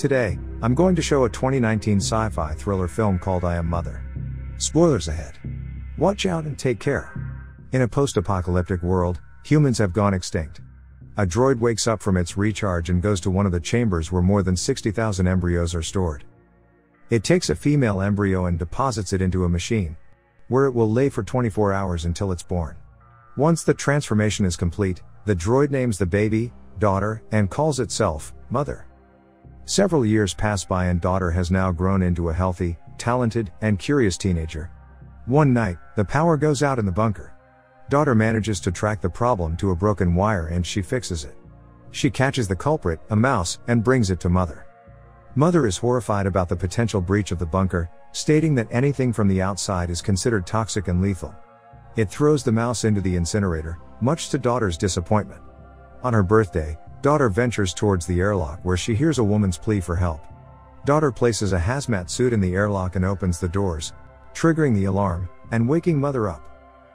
Today, I'm going to show a 2019 sci fi thriller film called I Am Mother. Spoilers ahead. Watch out and take care. In a post apocalyptic world, humans have gone extinct. A droid wakes up from its recharge and goes to one of the chambers where more than 60,000 embryos are stored. It takes a female embryo and deposits it into a machine, where it will lay for 24 hours until it's born. Once the transformation is complete, the droid names the baby, daughter, and calls itself, mother. Several years pass by and daughter has now grown into a healthy, talented, and curious teenager. One night, the power goes out in the bunker. Daughter manages to track the problem to a broken wire and she fixes it. She catches the culprit, a mouse, and brings it to mother. Mother is horrified about the potential breach of the bunker, stating that anything from the outside is considered toxic and lethal. It throws the mouse into the incinerator, much to daughter's disappointment. On her birthday, daughter ventures towards the airlock where she hears a woman's plea for help. Daughter places a hazmat suit in the airlock and opens the doors, triggering the alarm and waking mother up.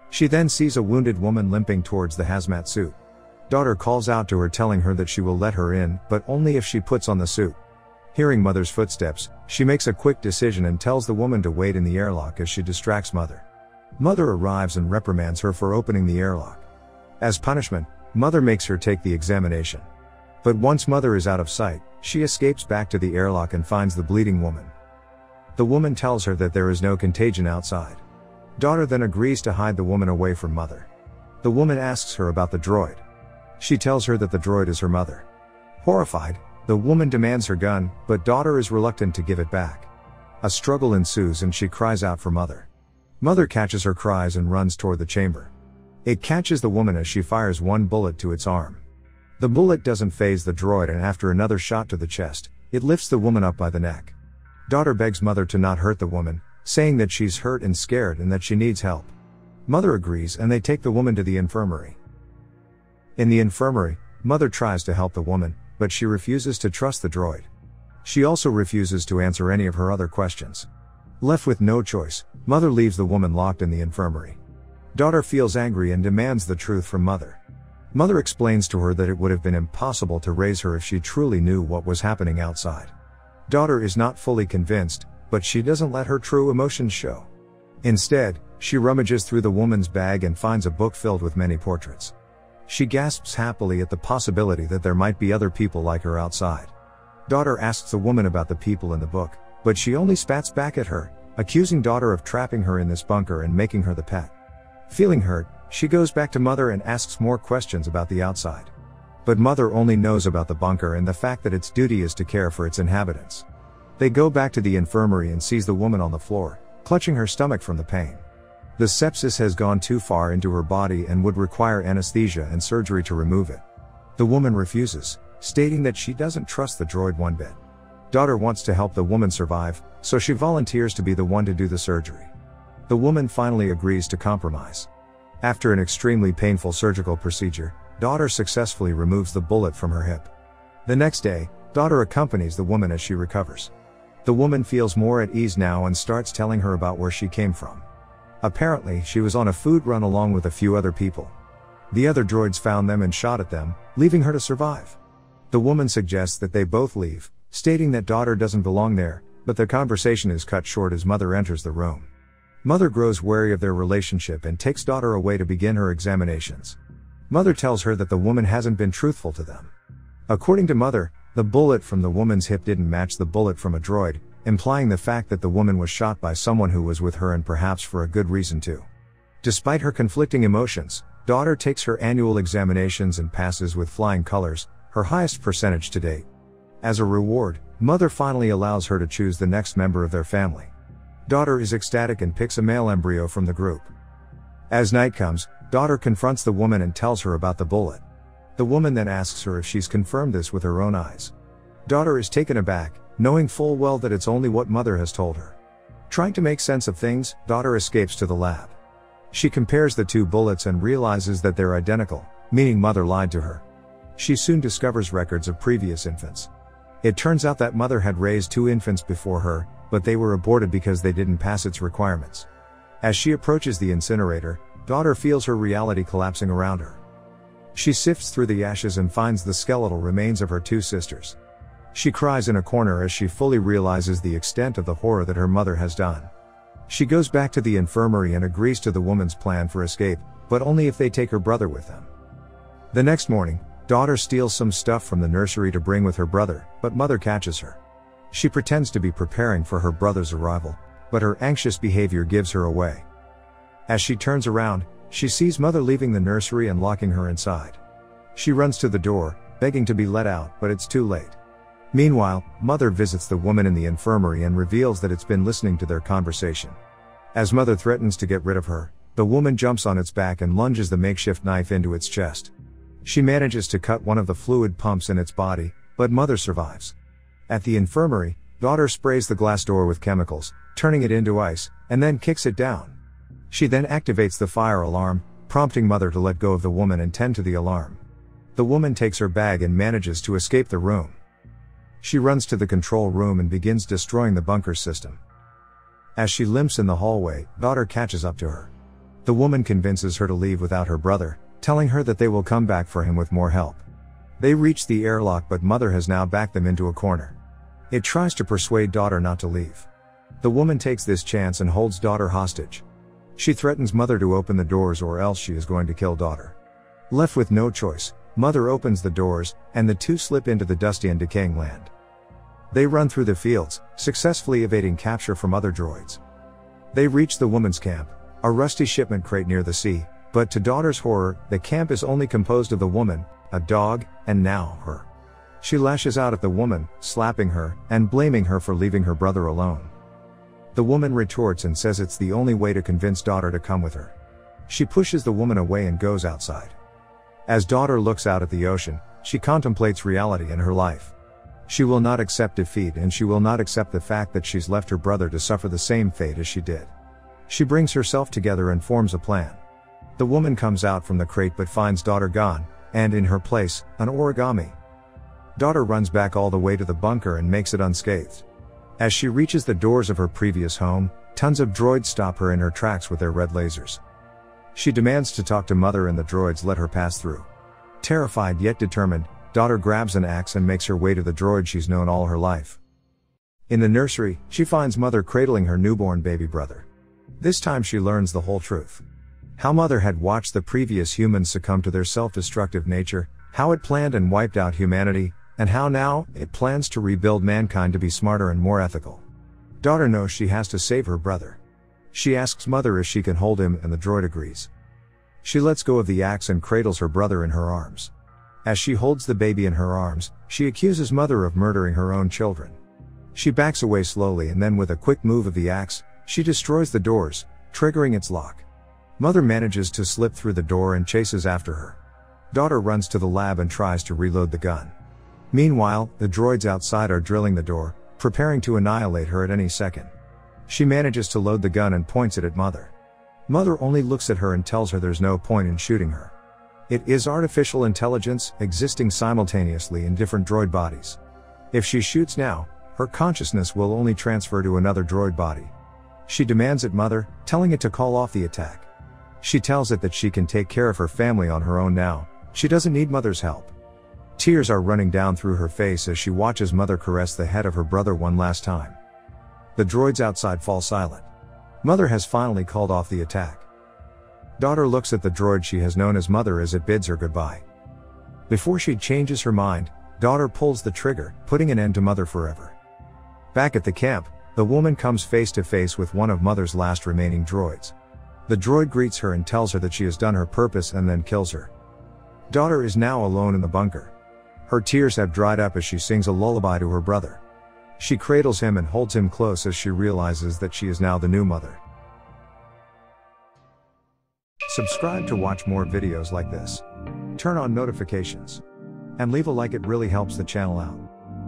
She then sees a wounded woman limping towards the hazmat suit. Daughter calls out to her telling her that she will let her in, but only if she puts on the suit. Hearing mother's footsteps, she makes a quick decision and tells the woman to wait in the airlock as she distracts mother. Mother arrives and reprimands her for opening the airlock. As punishment, mother makes her take the examination. But once mother is out of sight, she escapes back to the airlock and finds the bleeding woman. The woman tells her that there is no contagion outside. Daughter then agrees to hide the woman away from mother. The woman asks her about the droid. She tells her that the droid is her mother. Horrified, the woman demands her gun, but daughter is reluctant to give it back. A struggle ensues and she cries out for mother. Mother catches her cries and runs toward the chamber. It catches the woman as she fires one bullet to its arm. The bullet doesn't phase the droid and after another shot to the chest, it lifts the woman up by the neck. Daughter begs mother to not hurt the woman, saying that she's hurt and scared and that she needs help. Mother agrees and they take the woman to the infirmary. In the infirmary, mother tries to help the woman, but she refuses to trust the droid. She also refuses to answer any of her other questions. Left with no choice, mother leaves the woman locked in the infirmary. Daughter feels angry and demands the truth from mother. Mother explains to her that it would have been impossible to raise her if she truly knew what was happening outside. Daughter is not fully convinced, but she doesn't let her true emotions show. Instead, she rummages through the woman's bag and finds a book filled with many portraits. She gasps happily at the possibility that there might be other people like her outside. Daughter asks the woman about the people in the book, but she only spats back at her, accusing daughter of trapping her in this bunker and making her the pet. Feeling hurt, she goes back to mother and asks more questions about the outside. But mother only knows about the bunker and the fact that its duty is to care for its inhabitants. They go back to the infirmary and sees the woman on the floor, clutching her stomach from the pain. The sepsis has gone too far into her body and would require anesthesia and surgery to remove it. The woman refuses, stating that she doesn't trust the droid one bit. Daughter wants to help the woman survive, so she volunteers to be the one to do the surgery. The woman finally agrees to compromise. After an extremely painful surgical procedure, daughter successfully removes the bullet from her hip. The next day, daughter accompanies the woman as she recovers. The woman feels more at ease now and starts telling her about where she came from. Apparently, she was on a food run along with a few other people. The other droids found them and shot at them, leaving her to survive. The woman suggests that they both leave, stating that daughter doesn't belong there, but the conversation is cut short as mother enters the room. Mother grows wary of their relationship and takes daughter away to begin her examinations. Mother tells her that the woman hasn't been truthful to them. According to mother, the bullet from the woman's hip didn't match the bullet from a droid, implying the fact that the woman was shot by someone who was with her and perhaps for a good reason too. Despite her conflicting emotions, daughter takes her annual examinations and passes with flying colors, her highest percentage to date. As a reward, mother finally allows her to choose the next member of their family. Daughter is ecstatic and picks a male embryo from the group. As night comes, daughter confronts the woman and tells her about the bullet. The woman then asks her if she's confirmed this with her own eyes. Daughter is taken aback, knowing full well that it's only what mother has told her. Trying to make sense of things, daughter escapes to the lab. She compares the two bullets and realizes that they're identical, meaning mother lied to her. She soon discovers records of previous infants. It turns out that mother had raised two infants before her, but they were aborted because they didn't pass its requirements. As she approaches the incinerator, daughter feels her reality collapsing around her. She sifts through the ashes and finds the skeletal remains of her two sisters. She cries in a corner as she fully realizes the extent of the horror that her mother has done. She goes back to the infirmary and agrees to the woman's plan for escape, but only if they take her brother with them. The next morning, daughter steals some stuff from the nursery to bring with her brother, but mother catches her. She pretends to be preparing for her brother's arrival, but her anxious behavior gives her away. As she turns around, she sees mother leaving the nursery and locking her inside. She runs to the door, begging to be let out, but it's too late. Meanwhile, mother visits the woman in the infirmary and reveals that it's been listening to their conversation. As mother threatens to get rid of her, the woman jumps on its back and lunges the makeshift knife into its chest. She manages to cut one of the fluid pumps in its body, but mother survives. At the infirmary, daughter sprays the glass door with chemicals, turning it into ice, and then kicks it down. She then activates the fire alarm, prompting mother to let go of the woman and tend to the alarm. The woman takes her bag and manages to escape the room. She runs to the control room and begins destroying the bunker system. As she limps in the hallway, daughter catches up to her. The woman convinces her to leave without her brother, telling her that they will come back for him with more help. They reach the airlock but mother has now backed them into a corner. It tries to persuade daughter not to leave. The woman takes this chance and holds daughter hostage. She threatens mother to open the doors or else she is going to kill daughter. Left with no choice, mother opens the doors, and the two slip into the dusty and decaying land. They run through the fields, successfully evading capture from other droids. They reach the woman's camp, a rusty shipment crate near the sea, but to daughter's horror, the camp is only composed of the woman, a dog, and now her. She lashes out at the woman, slapping her, and blaming her for leaving her brother alone. The woman retorts and says it's the only way to convince daughter to come with her. She pushes the woman away and goes outside. As daughter looks out at the ocean, she contemplates reality in her life. She will not accept defeat and she will not accept the fact that she's left her brother to suffer the same fate as she did. She brings herself together and forms a plan. The woman comes out from the crate but finds daughter gone, and in her place, an origami. Daughter runs back all the way to the bunker and makes it unscathed. As she reaches the doors of her previous home, tons of droids stop her in her tracks with their red lasers. She demands to talk to mother and the droids let her pass through. Terrified yet determined, daughter grabs an axe and makes her way to the droid she's known all her life. In the nursery, she finds mother cradling her newborn baby brother. This time she learns the whole truth. How mother had watched the previous humans succumb to their self-destructive nature, how it planned and wiped out humanity, and how now, it plans to rebuild mankind to be smarter and more ethical. Daughter knows she has to save her brother. She asks mother if she can hold him and the droid agrees. She lets go of the axe and cradles her brother in her arms. As she holds the baby in her arms, she accuses mother of murdering her own children. She backs away slowly and then with a quick move of the axe, she destroys the doors, triggering its lock. Mother manages to slip through the door and chases after her. Daughter runs to the lab and tries to reload the gun. Meanwhile, the droids outside are drilling the door, preparing to annihilate her at any second. She manages to load the gun and points it at Mother. Mother only looks at her and tells her there's no point in shooting her. It is artificial intelligence existing simultaneously in different droid bodies. If she shoots now, her consciousness will only transfer to another droid body. She demands it Mother, telling it to call off the attack. She tells it that she can take care of her family on her own now, she doesn't need Mother's help. Tears are running down through her face as she watches Mother caress the head of her brother one last time. The droids outside fall silent. Mother has finally called off the attack. Daughter looks at the droid she has known as Mother as it bids her goodbye. Before she changes her mind, daughter pulls the trigger, putting an end to Mother forever. Back at the camp, the woman comes face to face with one of Mother's last remaining droids. The droid greets her and tells her that she has done her purpose and then kills her. Daughter is now alone in the bunker. Her tears have dried up as she sings a lullaby to her brother. She cradles him and holds him close as she realizes that she is now the new mother. Subscribe to watch more videos like this. Turn on notifications. And leave a like it really helps the channel out.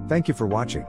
Thank you for watching.